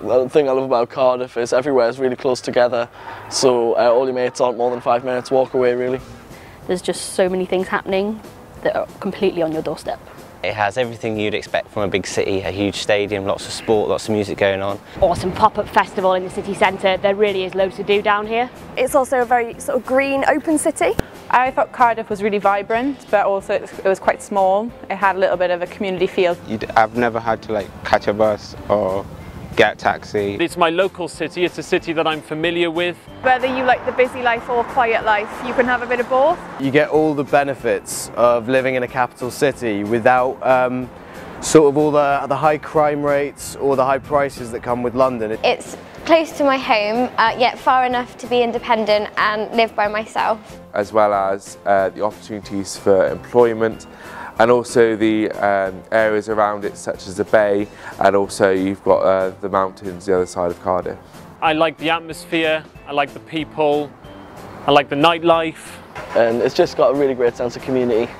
the thing I love about Cardiff is everywhere is really close together, so uh, all your mates aren't more than five minutes walk away really. There's just so many things happening that are completely on your doorstep. It has everything you'd expect from a big city, a huge stadium, lots of sport, lots of music going on. Awesome pop-up festival in the city centre. There really is loads to do down here. It's also a very sort of green, open city. I thought Cardiff was really vibrant, but also it was quite small. It had a little bit of a community feel. You'd, I've never had to like catch a bus or get taxi. It's my local city, it's a city that I'm familiar with. Whether you like the busy life or quiet life, you can have a bit of both. You get all the benefits of living in a capital city without um, sort of all the, the high crime rates or the high prices that come with London. It's close to my home, uh, yet far enough to be independent and live by myself. As well as uh, the opportunities for employment and also the um, areas around it such as the bay and also you've got uh, the mountains the other side of Cardiff. I like the atmosphere, I like the people, I like the nightlife. And it's just got a really great sense of community.